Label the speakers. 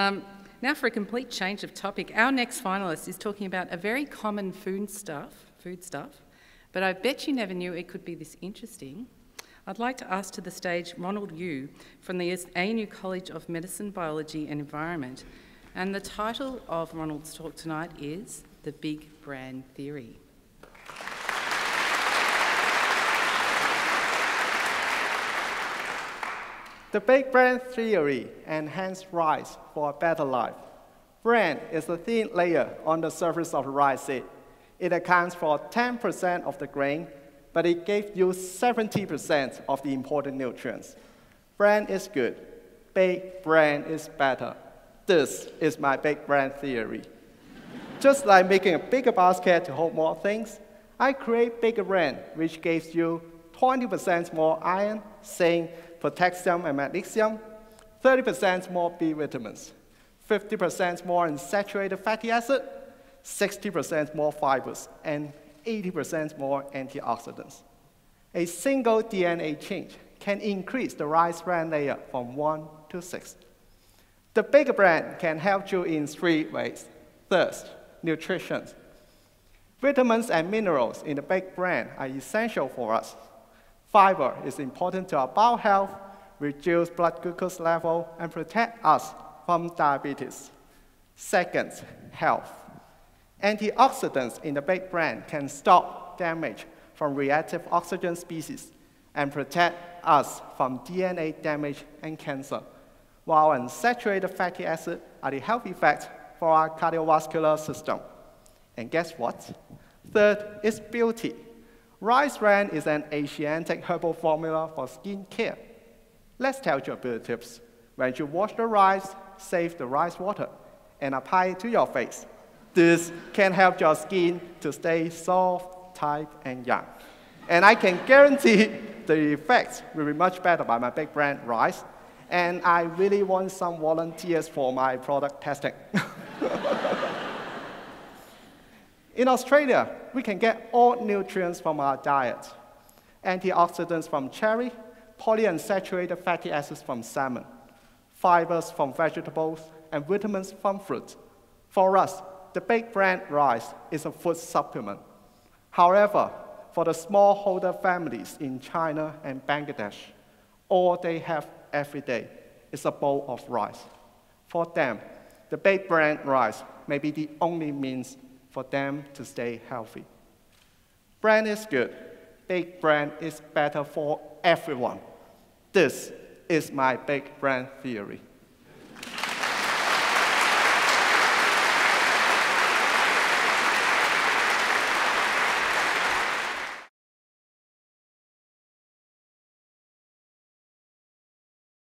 Speaker 1: Um, now for a complete change of topic, our next finalist is talking about a very common food stuff, food stuff, but I bet you never knew it could be this interesting. I'd like to ask to the stage Ronald Yu from the ANU College of Medicine, Biology and Environment. And the title of Ronald's talk tonight is The Big Bran Theory.
Speaker 2: The Big Bran Theory enhances rice for a better life. Bran is a thin layer on the surface of rice seed. It accounts for 10% of the grain, but it gives you 70% of the important nutrients. Bran is good. Big Bran is better. This is my Big Bran theory. Just like making a bigger basket to hold more things, I create bigger bran, which gives you 20% more iron, zinc, potassium, and magnesium, 30% more B vitamins, 50% more unsaturated fatty acid, 60% more fibers, and 80% more antioxidants. A single DNA change can increase the rice bran layer from 1 to 6. The bigger bran can help you in three ways. First, nutrition. Vitamins and minerals in the big bran are essential for us. Fiber is important to our bowel health, reduce blood glucose level, and protect us from diabetes. Second, health. Antioxidants in the big bran can stop damage from reactive oxygen species and protect us from DNA damage and cancer, while unsaturated fatty acids are the health effects for our cardiovascular system. And guess what? Third is beauty. Rice bran is an Asiatic herbal formula for skin care. Let's tell you a beauty tips. When you wash the rice, save the rice water and apply it to your face. This can help your skin to stay soft, tight, and young. And I can guarantee the effects will be much better by my big bran rice. And I really want some volunteers for my product testing. In Australia, we can get all nutrients from our diet. Antioxidants from cherry, polyunsaturated fatty acids from salmon, fibers from vegetables, and vitamins from fruit. For us, the big bran rice is a food supplement. However, for the smallholder families in China and Bangladesh, all they have every day is a bowl of rice. For them, the big bran rice may be the only means for them to stay healthy. Bran is good. Big bran is better for everyone. This is my big bran theory.